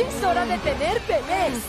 Ya es hora de tener bebés.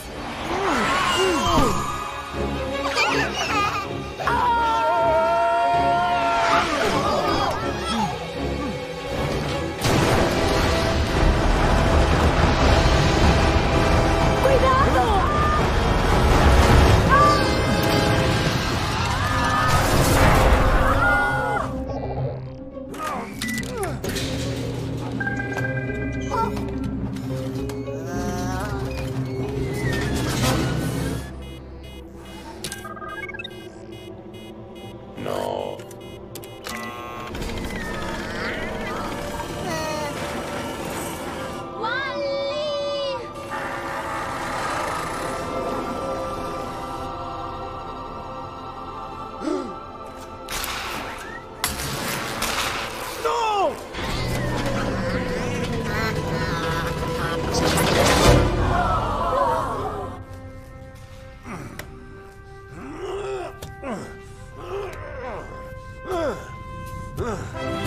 Ugh.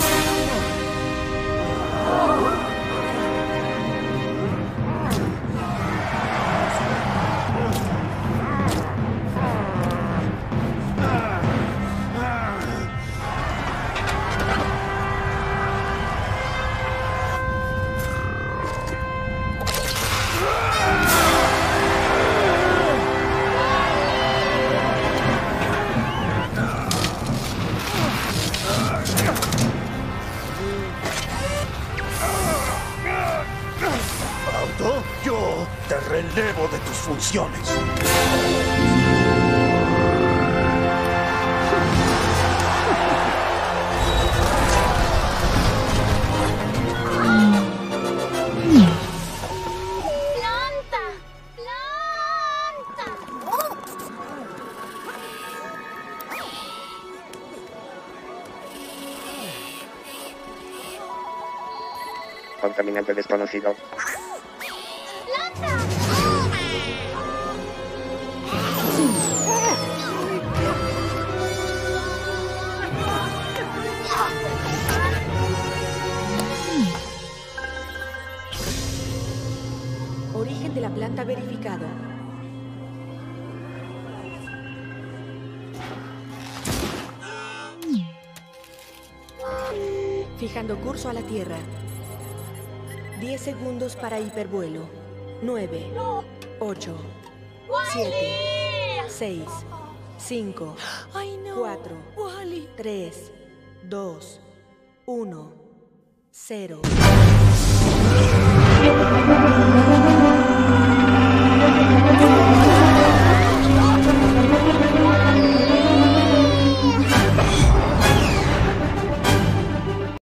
Yo te relevo de tus funciones. ¡Planta! ¡Planta! Contaminante desconocido. Origen de la planta verificado. Fijando curso a la Tierra. 10 segundos para hipervuelo. 9, 8, 7, 6, 5, Ay, no. 4, Wally. 3, 2, 1, 0.